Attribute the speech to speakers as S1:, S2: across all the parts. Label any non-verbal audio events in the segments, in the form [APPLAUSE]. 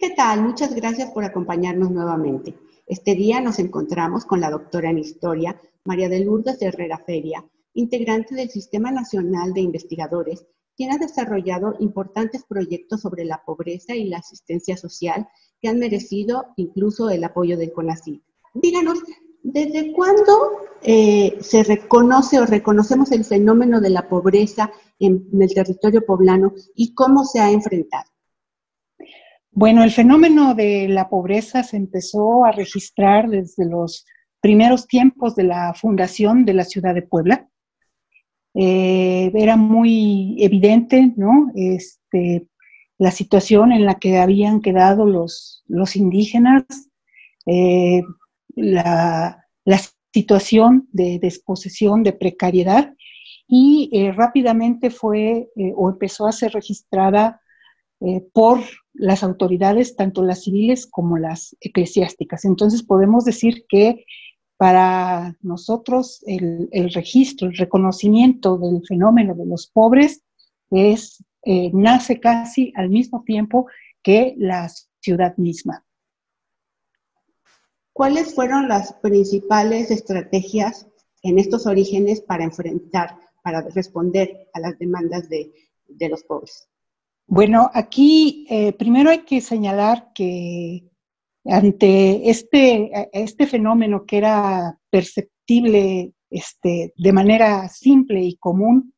S1: ¿Qué tal? Muchas gracias por acompañarnos nuevamente. Este día nos encontramos con la doctora en Historia, María de Lourdes Herrera Feria, integrante del Sistema Nacional de Investigadores, quien ha desarrollado importantes proyectos sobre la pobreza y la asistencia social que han merecido incluso el apoyo del CONACYT. Díganos, ¿desde cuándo eh, se reconoce o reconocemos el fenómeno de la pobreza en, en el territorio poblano y cómo se ha enfrentado?
S2: Bueno, el fenómeno de la pobreza se empezó a registrar desde los primeros tiempos de la fundación de la ciudad de Puebla. Eh, era muy evidente, ¿no? Este, la situación en la que habían quedado los, los indígenas, eh, la, situación de desposesión, de precariedad, y eh, rápidamente fue o empezó a ser registrada por las autoridades, tanto las civiles como las eclesiásticas. Entonces podemos decir que para nosotros el, registro, el reconocimiento del fenómeno de los pobres es, eh, nace casi al mismo tiempo que la ciudad misma.
S1: ¿Cuáles fueron las principales estrategias en estos orígenes para enfrentar, para responder a las demandas de, los pobres?
S2: Bueno, aquí eh, primero hay que señalar que ante este, este fenómeno que era perceptible este, de manera simple y común,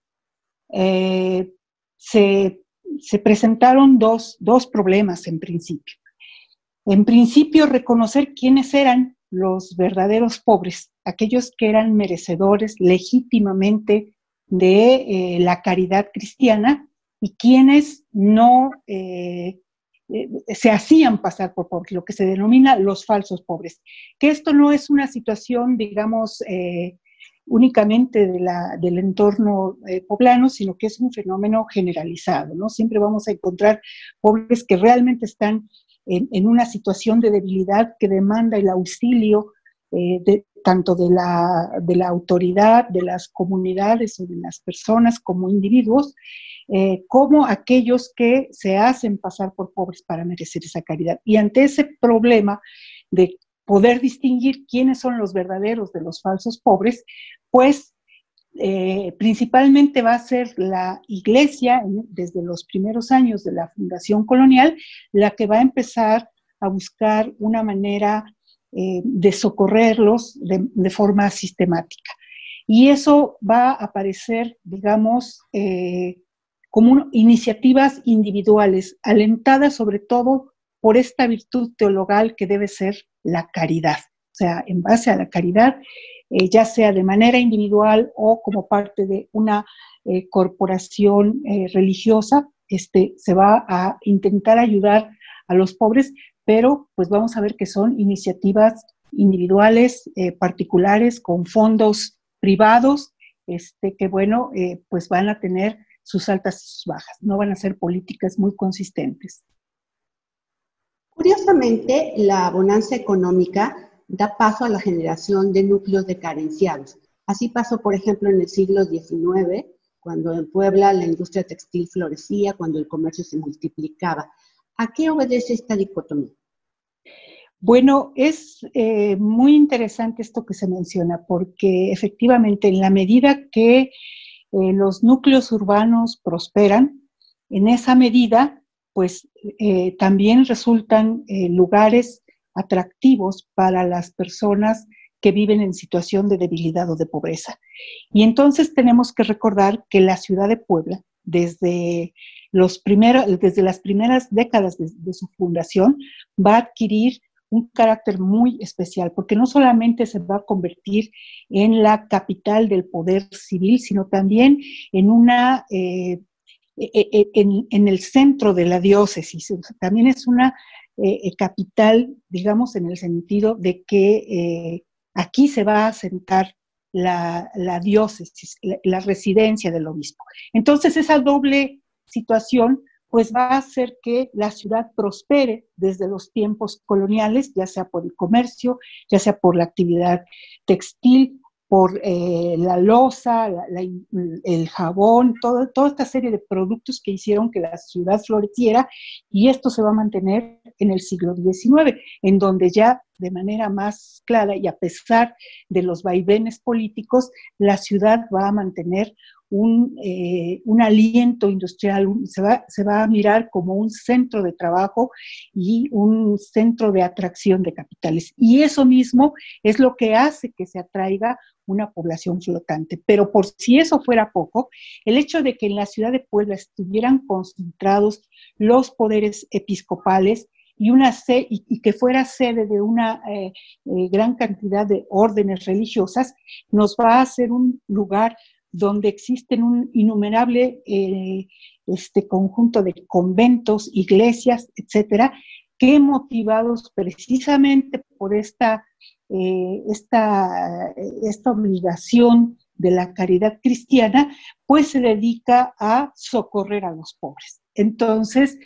S2: eh, se, presentaron dos, dos problemas en principio. En principio, reconocer quiénes eran los verdaderos pobres, aquellos que eran merecedores legítimamente de eh, la caridad cristiana y quienes no eh, eh, se hacían pasar por pobres, lo que se denomina los falsos pobres. Que esto no es una situación, digamos, eh, únicamente del entorno poblano, sino que es un fenómeno generalizado, ¿no? Siempre vamos a encontrar pobres que realmente están en, una situación de debilidad que demanda el auxilio tanto de la, de la autoridad, de las comunidades o de las personas como individuos, eh, como aquellos que se hacen pasar por pobres para merecer esa caridad. Y ante ese problema de poder distinguir quiénes son los verdaderos de los falsos pobres, pues eh, principalmente va a ser la iglesia, desde los primeros años de la fundación colonial, la que va a empezar a buscar una manera eh, de socorrerlos de, forma sistemática. Y eso va a aparecer, digamos, como iniciativas individuales, alentadas sobre todo por esta virtud teologal que debe ser la caridad. O sea, en base a la caridad, eh, ya sea de manera individual o como parte de una eh, corporación eh, religiosa, este, se va a intentar ayudar a los pobres, pero pues vamos a ver que son iniciativas individuales, particulares, con fondos privados, este, que bueno, pues van a tener sus altas y sus bajas. No van a ser políticas muy consistentes.
S1: Curiosamente, la bonanza económica da paso a la generación de núcleos de carenciados. Así pasó, por ejemplo, en el siglo XIX, cuando en Puebla la industria textil florecía, cuando el comercio se multiplicaba. ¿A qué obedece esta dicotomía?
S2: Bueno, es eh, muy interesante esto que se menciona, porque efectivamente en la medida que eh, los núcleos urbanos prosperan, en esa medida, pues eh, también resultan eh, lugares atractivos para las personas que viven en situación de debilidad o de pobreza. Y entonces tenemos que recordar que la ciudad de Puebla, desde, los primeros, desde las primeras décadas de su fundación, va a adquirir un carácter muy especial, porque no solamente se va a convertir en la capital del poder civil, sino también en una eh, e, e, e, en, el centro de la diócesis. También es una eh, capital, digamos, en el sentido de que eh, aquí se va a sentar la, diócesis, la residencia del obispo. Entonces, esa doble situación pues va a hacer que la ciudad prospere desde los tiempos coloniales, ya sea por el comercio, ya sea por la actividad textil, por eh, la loza, el jabón, toda esta serie de productos que hicieron que la ciudad floreciera y esto se va a mantener en el siglo XIX, en donde ya de manera más clara y a pesar de los vaivenes políticos, la ciudad va a mantener un, eh, aliento industrial, se, va, se va a mirar como un centro de trabajo y un centro de atracción de capitales. Y eso mismo es lo que hace que se atraiga una población flotante. Pero por si eso fuera poco, el hecho de que en la ciudad de Puebla estuvieran concentrados los poderes episcopales y, una y, que fuera sede de una eh, eh, gran cantidad de órdenes religiosas, nos va a hacer un lugar donde existen un innumerable eh, este conjunto de conventos, iglesias, etcétera, que motivados precisamente por esta, eh, esta, esta obligación de la caridad cristiana, pues se dedica a socorrer a los pobres. Entonces,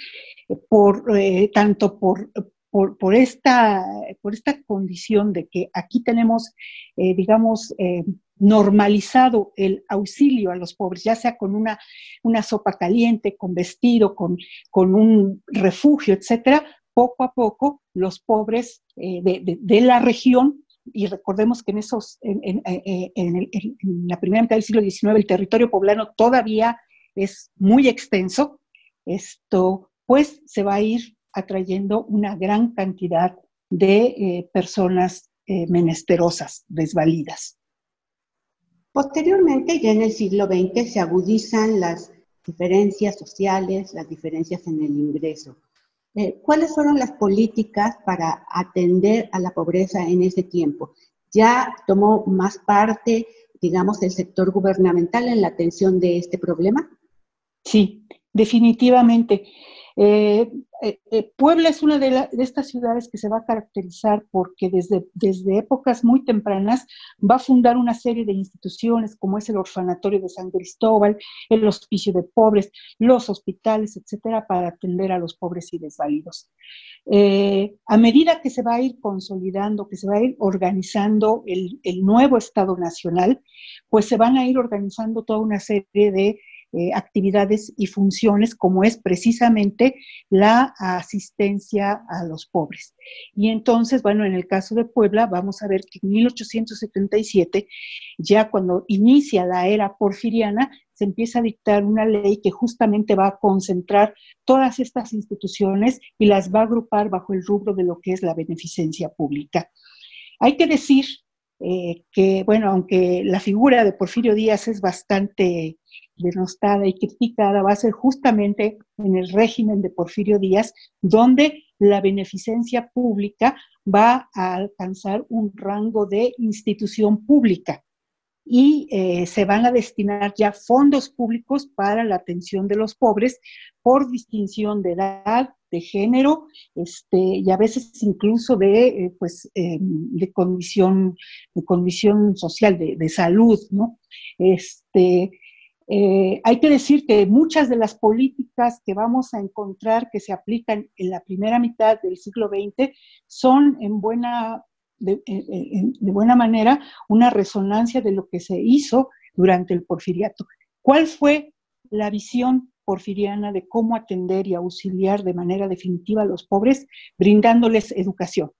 S2: por, eh, tanto por, por, esta, por esta condición de que aquí tenemos, digamos, normalizado el auxilio a los pobres, ya sea con una, una sopa caliente, con vestido, con, con un refugio, etcétera, poco a poco los pobres eh, de, la región, y recordemos que en, esos, en, la primera mitad del siglo XIX el territorio poblano todavía es muy extenso, esto pues se va a ir atrayendo una gran cantidad de eh, personas eh, menesterosas, desvalidas.
S1: Posteriormente, ya en el siglo XX, se agudizan las diferencias sociales, las diferencias en el ingreso. Eh, ¿Cuáles fueron las políticas para atender a la pobreza en ese tiempo? ¿Ya tomó más parte, digamos, el sector gubernamental en la atención de este problema?
S2: Sí, definitivamente. Eh, eh, eh, Puebla es una de, estas ciudades que se va a caracterizar porque desde, desde épocas muy tempranas va a fundar una serie de instituciones como es el Orfanatorio de San Cristóbal, el Hospicio de Pobres, los hospitales, etcétera, para atender a los pobres y desvalidos. a medida que se va a ir consolidando, que se va a ir organizando el, el nuevo Estado Nacional, pues se van a ir organizando toda una serie de eh, actividades y funciones como es precisamente la asistencia a los pobres. Y entonces, bueno, en el caso de Puebla, vamos a ver que en 1877, ya cuando inicia la era porfiriana, se empieza a dictar una ley que justamente va a concentrar todas estas instituciones y las va a agrupar bajo el rubro de lo que es la beneficencia pública. Hay que decir eh, que, bueno, aunque la figura de Porfirio Díaz es bastante denostada y criticada, va a ser justamente en el régimen de Porfirio Díaz, donde la beneficencia pública va a alcanzar un rango de institución pública y eh, se van a destinar ya fondos públicos para la atención de los pobres por distinción de edad, de género, este, y a veces incluso de, eh, pues, em, de, condición, de condición social, de, de salud, ¿no? Este, eh, hay que decir que muchas de las políticas que vamos a encontrar que se aplican en la primera mitad del siglo XX son en buena de, buena manera una resonancia de lo que se hizo durante el porfiriato. ¿Cuál fue la visión porfiriana de cómo atender y auxiliar de manera definitiva a los pobres, brindándoles educación?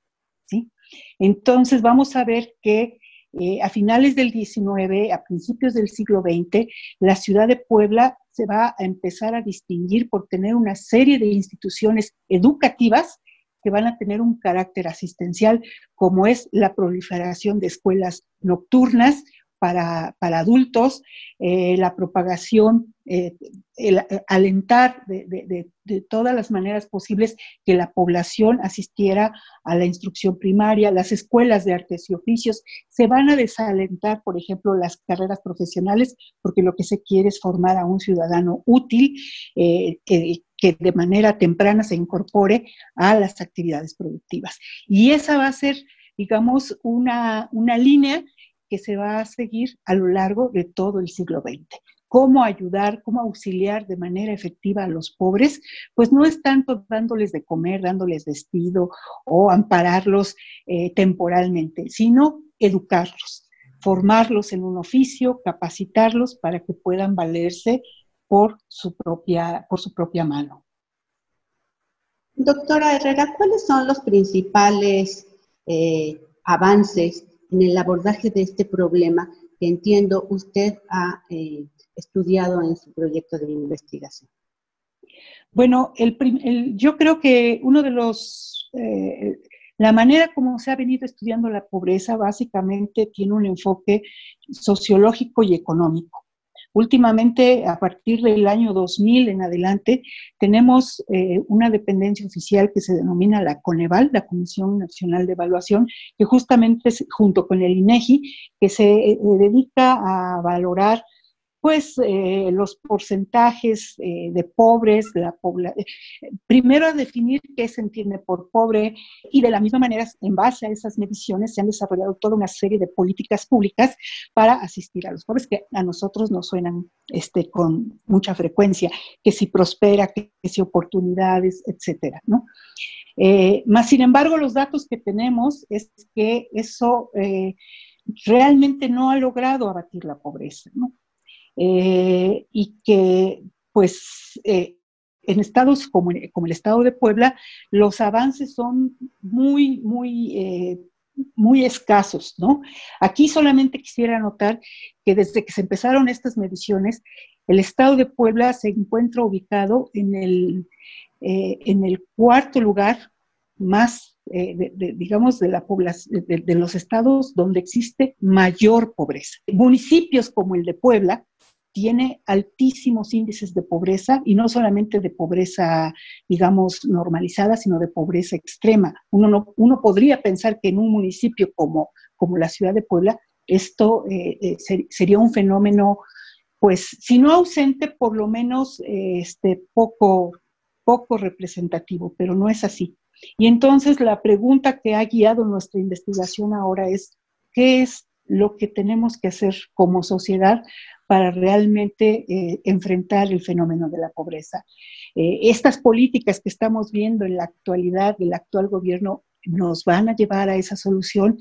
S2: ¿sí? Entonces vamos a ver que eh, a finales del 19, a principios del siglo XX, la ciudad de Puebla se va a empezar a distinguir por tener una serie de instituciones educativas que van a tener un carácter asistencial, como es la proliferación de escuelas nocturnas para, adultos, eh, la propagación, eh, el alentar de, todas las maneras posibles que la población asistiera a la instrucción primaria, las escuelas de artes y oficios, se van a desalentar, por ejemplo, las carreras profesionales, porque lo que se quiere es formar a un ciudadano útil, eh, que de manera temprana se incorpore a las actividades productivas. Y esa va a ser, digamos, una, una línea que se va a seguir a lo largo de todo el siglo XX. ¿Cómo ayudar, cómo auxiliar de manera efectiva a los pobres? Pues no es tanto dándoles de comer, dándoles vestido o ampararlos eh, temporalmente, sino educarlos, formarlos en un oficio, capacitarlos para que puedan valerse por su propia, por su propia mano.
S1: Doctora Herrera, ¿cuáles son los principales eh, avances en el abordaje de este problema que entiendo usted ha eh, estudiado en su proyecto de investigación?
S2: Bueno, yo creo que uno de los, eh, la manera como se ha venido estudiando la pobreza básicamente tiene un enfoque sociológico y económico. Últimamente, a partir del año 2000 en adelante, tenemos eh, una dependencia oficial que se denomina la Coneval, la Comisión Nacional de Evaluación, que justamente es, junto con el INEGI, que se eh, dedica a valorar pues eh, los porcentajes eh, de pobres, la población, primero a definir qué se entiende por pobre y de la misma manera, en base a esas mediciones, se han desarrollado toda una serie de políticas públicas para asistir a los pobres que a nosotros nos suenan este, con mucha frecuencia, que si prospera, que, si oportunidades, etcétera, ¿no? Eh, más sin embargo, los datos que tenemos es que eso realmente no ha logrado abatir la pobreza, ¿no? Eh, y que pues eh, en estados como, el estado de Puebla, los avances son muy, muy, eh, muy escasos, ¿no? Aquí solamente quisiera anotar que desde que se empezaron estas mediciones, el estado de Puebla se encuentra ubicado en el, en el cuarto lugar más, digamos, de, la población, de los estados donde existe mayor pobreza. Municipios como el de Puebla, tiene altísimos índices de pobreza y no solamente de pobreza, digamos, normalizada, sino de pobreza extrema. Uno, uno podría pensar que en un municipio como, como la ciudad de Puebla, esto eh, eh, sería un fenómeno, pues, si no ausente, por lo menos eh, este, poco, poco representativo, pero no es así. Y entonces la pregunta que ha guiado nuestra investigación ahora es, ¿qué es lo que tenemos que hacer como sociedad para realmente eh, enfrentar el fenómeno de la pobreza. Eh, estas políticas que estamos viendo en la actualidad del actual gobierno nos van a llevar a esa solución.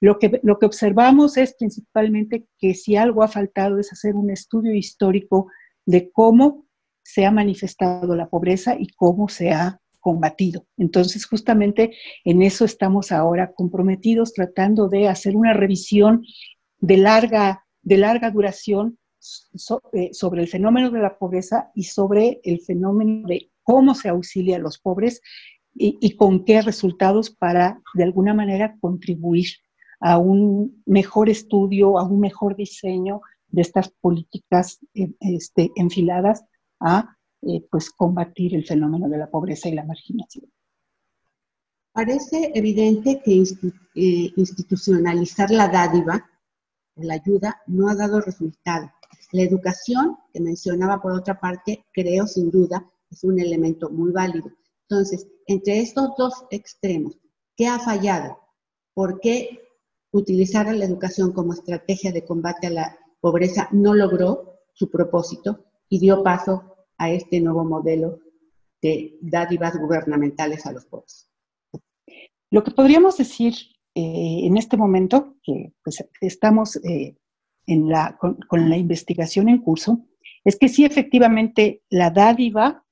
S2: Lo que, lo que observamos es principalmente que si algo ha faltado es hacer un estudio histórico de cómo se ha manifestado la pobreza y cómo se ha combatido. Entonces, justamente en eso estamos ahora comprometidos, tratando de hacer una revisión de larga, de larga duración eh, sobre el fenómeno de la pobreza y sobre el fenómeno de cómo se auxilia a los pobres y, con qué resultados para, de alguna manera, contribuir a un mejor estudio, a un mejor diseño de estas políticas eh, este, enfiladas a eh, pues combatir el fenómeno de la pobreza y la marginación.
S1: Parece evidente que institucionalizar la dádiva, la ayuda, no ha dado resultado. La educación, que mencionaba por otra parte, creo sin duda, es un elemento muy válido. Entonces, entre estos dos extremos, ¿qué ha fallado? ¿Por qué utilizar la educación como estrategia de combate a la pobreza no logró su propósito y dio paso a este nuevo modelo de dádivas gubernamentales a los pobres?
S2: Lo que podríamos decir eh, en este momento, que pues, estamos eh, con, la investigación en curso, es que sí, efectivamente, la dádiva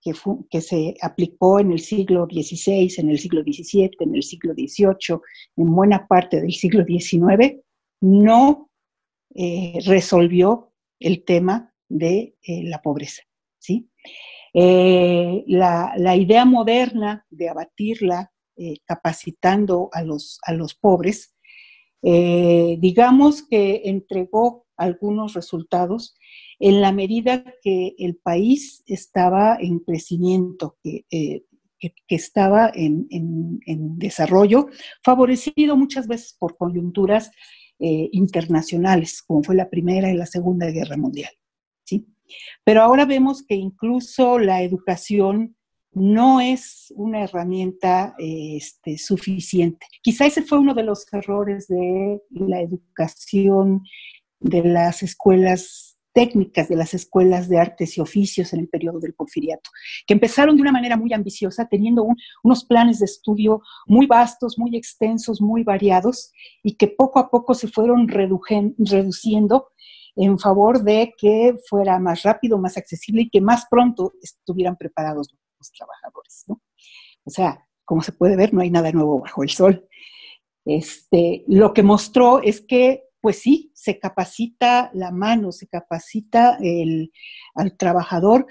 S2: que, que, se aplicó en el siglo XVI, en el siglo XVII, en el siglo XVIII, en buena parte del siglo XIX, no eh, resolvió el tema de eh, la pobreza. ¿sí? Eh, la, la, idea moderna de abatirla capacitando a los, a los pobres eh, digamos que entregó algunos resultados en la medida que el país estaba en crecimiento, que, eh, estaba en, desarrollo, favorecido muchas veces por coyunturas eh, internacionales, como fue la Primera y la Segunda Guerra Mundial. ¿sí? Pero ahora vemos que incluso la educación no es una herramienta este, suficiente. Quizá ese fue uno de los errores de la educación de las escuelas técnicas, de las escuelas de artes y oficios en el periodo del porfiriato, que empezaron de una manera muy ambiciosa, teniendo unos planes de estudio muy vastos, muy extensos, muy variados, y que poco a poco se fueron reduciendo en favor de que fuera más rápido, más accesible y que más pronto estuvieran preparados trabajadores. O sea, como se puede ver, no hay nada nuevo bajo el sol. Este, lo que mostró es que, pues sí, se capacita la mano, se capacita el, al trabajador,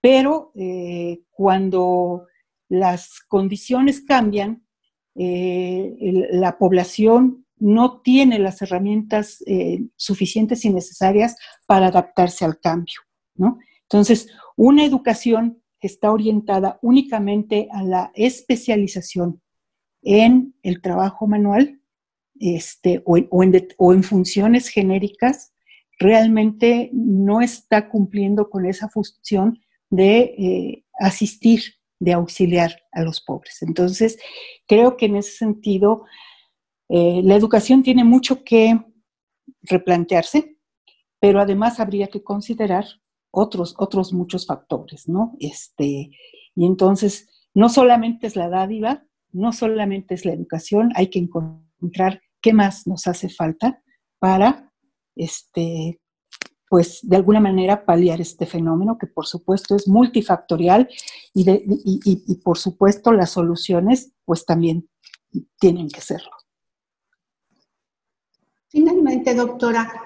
S2: pero eh, cuando las condiciones cambian, eh, la población no tiene las herramientas eh, suficientes y necesarias para adaptarse al cambio, ¿no? Entonces, una educación está orientada únicamente a la especialización en el trabajo manual este, o, en, funciones genéricas, realmente no está cumpliendo con esa función de eh, asistir, de auxiliar a los pobres. Entonces, creo que en ese sentido, eh, la educación tiene mucho que replantearse, pero además habría que considerar otros, otros muchos factores, ¿no? Este, y entonces, no solamente es la dádiva, no solamente es la educación, hay que encontrar qué más nos hace falta para, este, pues, de alguna manera paliar este fenómeno que por supuesto es multifactorial y, y por supuesto las soluciones, pues, también tienen que serlo.
S1: Finalmente, doctora,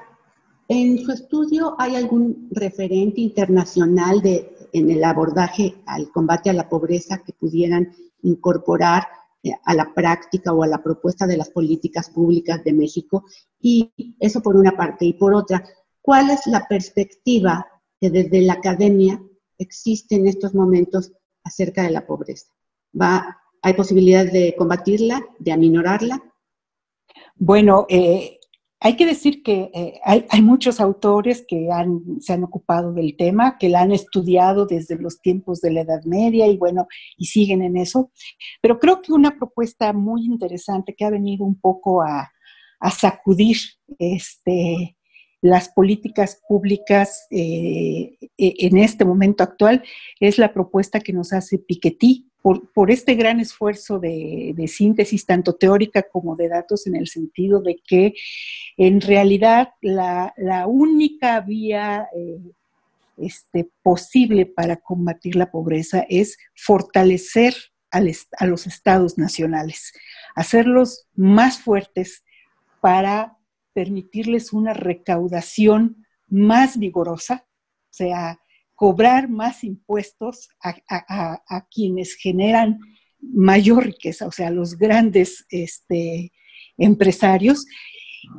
S1: ¿en su estudio hay algún referente internacional de, en el abordaje al combate a la pobreza que pudieran incorporar eh, a la práctica o a la propuesta de las políticas públicas de México? Y eso por una parte. Y por otra, ¿cuál es la perspectiva que desde la academia existe en estos momentos acerca de la pobreza? ¿Va, ¿Hay posibilidad de combatirla, de aminorarla?
S2: Bueno, eh, hay que decir que eh, hay, muchos autores que se han ocupado del tema, que la han estudiado desde los tiempos de la Edad Media y bueno, y siguen en eso. Pero creo que una propuesta muy interesante que ha venido un poco a, sacudir este, las políticas públicas eh, e, en este momento actual es la propuesta que nos hace Piketty. Por, este gran esfuerzo de, síntesis, tanto teórica como de datos, en el sentido de que en realidad la, única vía eh, este, posible para combatir la pobreza es fortalecer a los estados nacionales, hacerlos más fuertes para permitirles una recaudación más vigorosa, o sea, cobrar más impuestos a, quienes generan mayor riqueza, o sea, los grandes este, empresarios,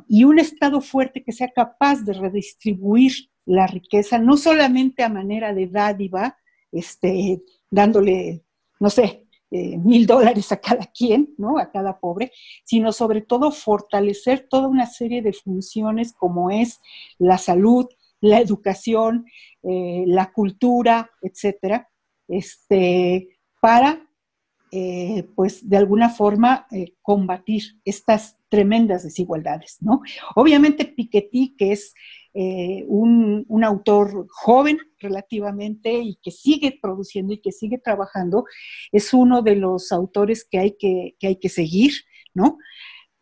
S2: y un Estado fuerte que sea capaz de redistribuir la riqueza, no solamente a manera de dádiva, este, dándole, no sé, eh, mil dólares a cada quien, ¿no? A cada pobre, sino sobre todo fortalecer toda una serie de funciones como es la salud, la educación, eh, la cultura, etcétera, este, para, eh, pues, de alguna forma combatir estas tremendas desigualdades, ¿no? Obviamente Piketty, que es un, autor joven relativamente y que sigue produciendo y que sigue trabajando, es uno de los autores que hay que, que hay que seguir, ¿no?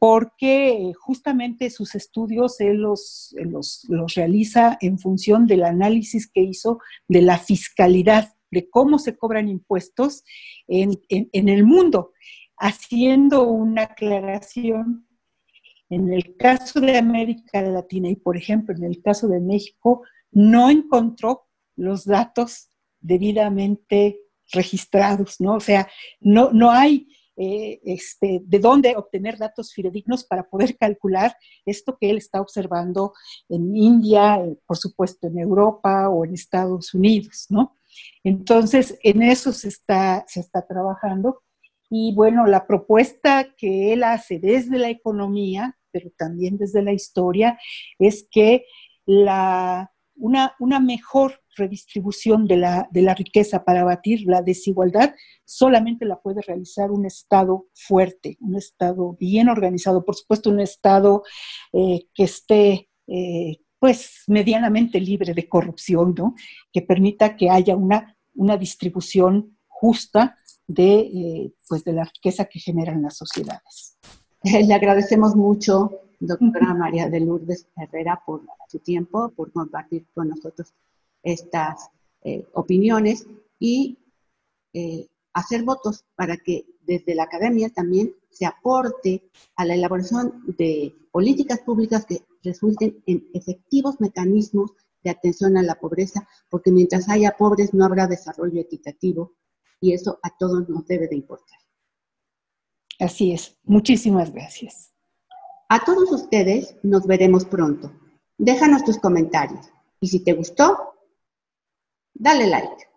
S2: porque justamente sus estudios él los, los, realiza en función del análisis que hizo de la fiscalidad, de cómo se cobran impuestos en, el mundo, haciendo una aclaración en el caso de América Latina y, por ejemplo, en el caso de México, no encontró los datos debidamente registrados, ¿no? O sea, no, no hay eh, este, de dónde obtener datos fidedignos para poder calcular esto que él está observando en India, eh, por supuesto en Europa o en Estados Unidos, ¿no? Entonces, en eso se está, se está trabajando. Y bueno, la propuesta que él hace desde la economía, pero también desde la historia, es que la, una, una mejor redistribución de la, de la riqueza para abatir la desigualdad solamente la puede realizar un Estado fuerte, un Estado bien organizado, por supuesto un Estado eh, que esté eh, pues medianamente libre de corrupción, ¿no? que permita que haya una, una distribución justa de, eh, pues de la riqueza que generan las sociedades. [LAUGHS]
S1: Le agradecemos mucho, doctora María de Lourdes Herrera, por su tiempo, por compartir con nosotros estas eh, opiniones y eh, hacer votos para que desde la academia también se aporte a la elaboración de políticas públicas que resulten en efectivos mecanismos de atención a la pobreza, porque mientras haya pobres no habrá desarrollo equitativo y eso a todos nos debe de importar.
S2: Así es. Muchísimas gracias.
S1: A todos ustedes nos veremos pronto. Déjanos tus comentarios y si te gustó, dale like.